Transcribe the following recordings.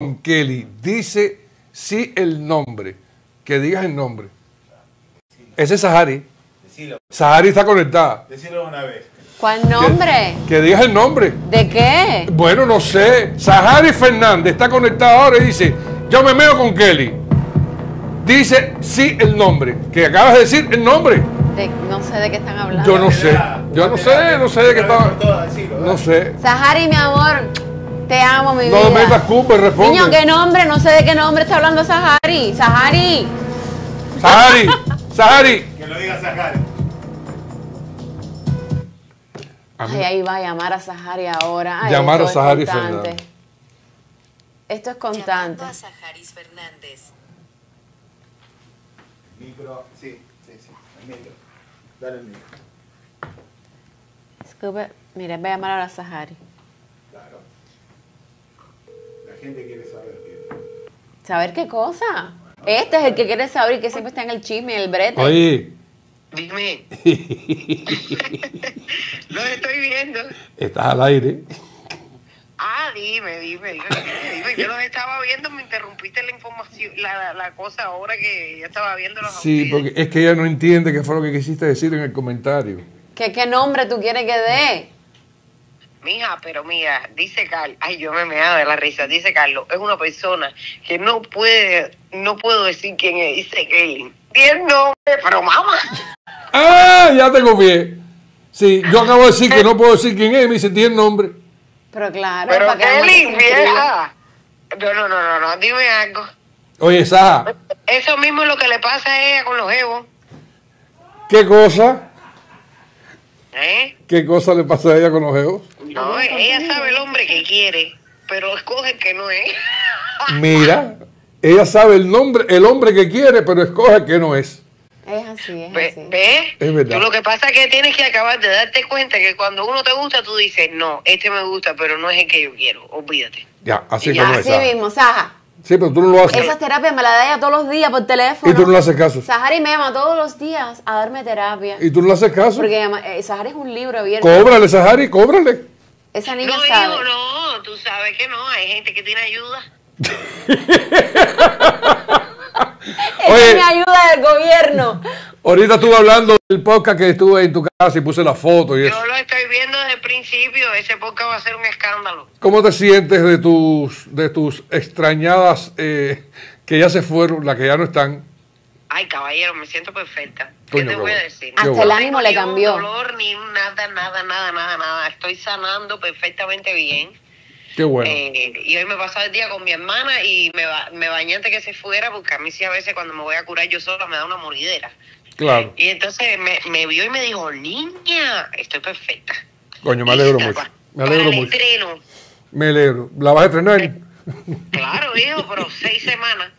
con Kelly, dice sí el nombre. Que digas el nombre. Ese es Sahari. Decilo, Sahari está conectada. decilo una vez. ¿Cuál nombre? Que digas el nombre. ¿De qué? Bueno, no sé. Sahari Fernández está conectada ahora y dice, yo me meo con Kelly. Dice sí el nombre. Que acabas de decir el nombre. De- no sé de qué están hablando. Yo no sé. Yo no sé, no sé de qué estaba. No sé. Sahari, mi amor, te amo, mi No vida. me metas culpa y responde. Niño, ¿qué nombre? No sé de qué nombre está hablando Sahari. Sahari. Sahari, Sahari. Que lo diga Sahari. Ay, ahí va a llamar a Sahari ahora. Ay, Llamar a Sahari. Fernández. Esto es constante. Llamando a Saharis Fernández. Micro, sí, sí, sí. El micro. Dale el micro. Disculpe, mire, voy a llamar ahora a Sahari. Gente quiere saber. que- ¿Saber qué cosa? Este es el que quiere saber y que siempre está en el chisme, en el brete. Oye, Dime. Los estoy viendo. estás al aire. Ah, dime, dime, dime, dime. Yo los estaba viendo, me interrumpiste la información, la, cosa ahora que yo estaba viendo los Sí, porque es que ella no entiende qué fue lo que quisiste decir en el comentario. ¿Qué, ¿Qué nombre tú quieres que dé? Mija, pero mira, dice Carlos, ay, yo me meaba de la risa, dice Carlos, es una persona que no puede, no puedo decir quién es, dice Kelly. Tiene nombre, pero mamá. ¡Ah! Ya te copié. Sí, yo acabo de decir que no puedo decir quién es, me dice, tiene nombre. Pero claro, Pero para que Kelly, vieja. No, no, no, no, no, dime algo. Oye, Saja, Eso mismo es lo que le pasa a ella con los evos. ¿qué cosa? ¿Eh? ¿Qué cosa le pasa a ella con los geos? No, ella sabe el hombre que quiere, pero escoge el que no es. Mira, ella sabe el nombre, el hombre que quiere, pero escoge el que no es. Es así, es Ve- así. ¿Ves? Es verdad. Tú lo que pasa es que tienes que acabar de darte cuenta que cuando uno te gusta, tú dices, no, este me gusta, pero no es el que yo quiero. Olvídate. Ya, así Ya, como es. Así Saja. mismo, Saja. Sí, pero tú no lo haces. Esas terapias me las da ella todos los días por teléfono. Y tú no le haces caso. Sahari me llama todos los días a darme terapia. Y tú no le haces caso. Porque eh, Sahari es un libro abierto. Cóbrale, Sahari, cóbrale. Esa niña No, sabe. hijo, no, tú sabes que no, hay gente que tiene ayuda. Oye. es mi ayuda del gobierno. Ahorita estuve hablando del podcast que estuve en tu casa y puse la foto y eso. Yo lo estoy viendo desde el principio, ese podcast va a ser un escándalo. ¿Cómo te sientes de tus, de tus extrañadas eh, que ya se fueron, las que ya no están? Ay, caballero, me siento perfecta. ¿Qué Coño, te voy a decir? Hasta bueno. el No ánimo le ni un cambió. dolor, ni nada, nada, nada, nada, nada. Estoy sanando perfectamente bien. Qué bueno. Eh, y hoy me pasaba el día con mi hermana y me, ba- me bañé antes que se fuera porque a mí sí a veces cuando me voy a curar yo sola me da una moridera. Claro. Y entonces me, me vio y me dijo, niña, estoy perfecta. Coño, me alegro mucho. Me alegro mucho. estreno. Me alegro. ¿La vas a estrenar? Claro, hijo, pero seis semanas.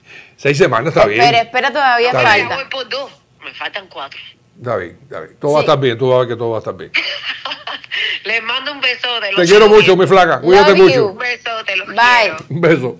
Seis semanas, está bien. Espera, espera, todavía Está Ya bien. voy falta. por dos, me faltan cuatro. Está bien, está bien. Todo va a Sí. estar bien, tú vas a ver que todo va a estar bien. Les mando un besote. Te los quiero quiero mucho, mi flaca. Cuídate Love mucho. you. Un besote, los Bye. quiero. Un beso.